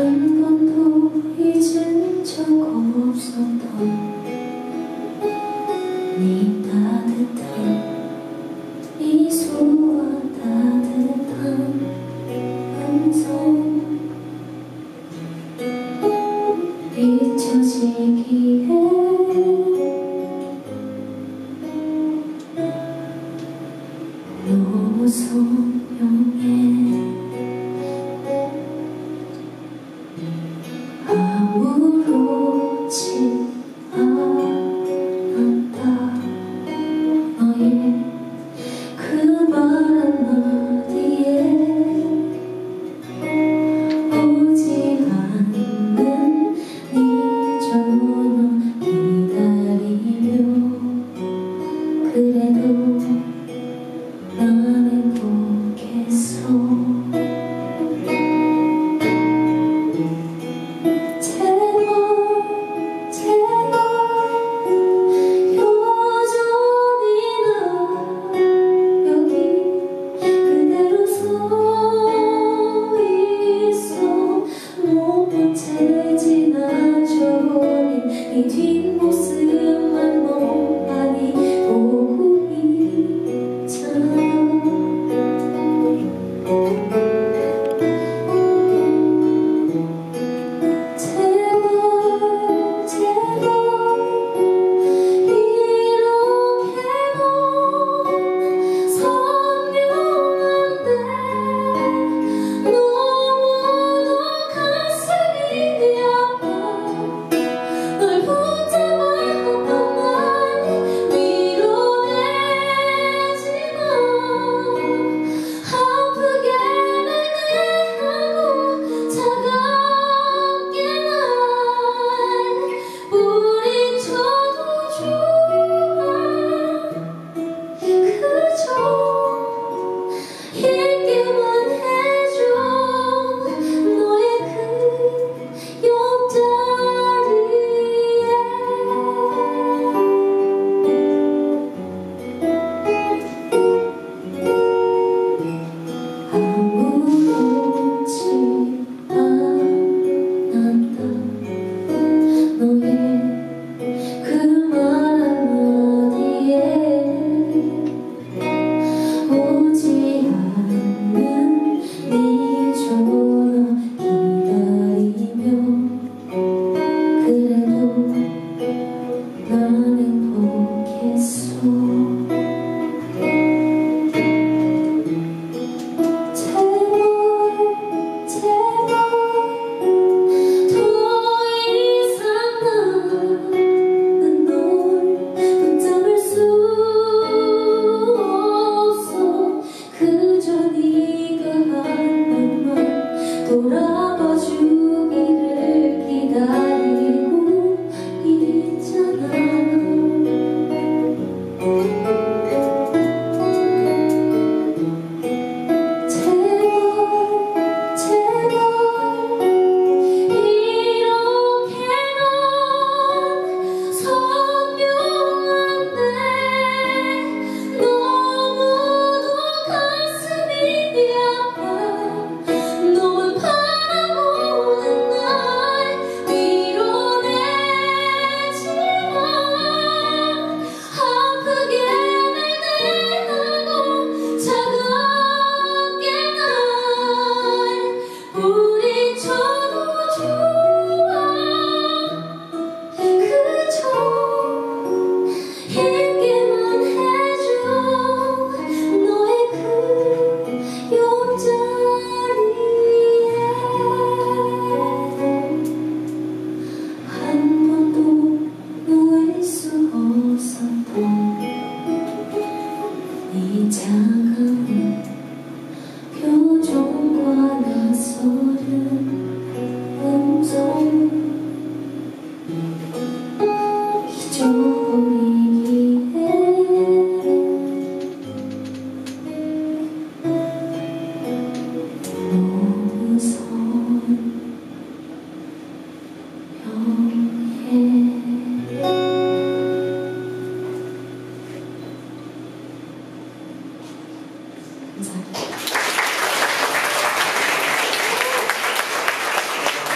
한 번도 잊은 적 없었던 네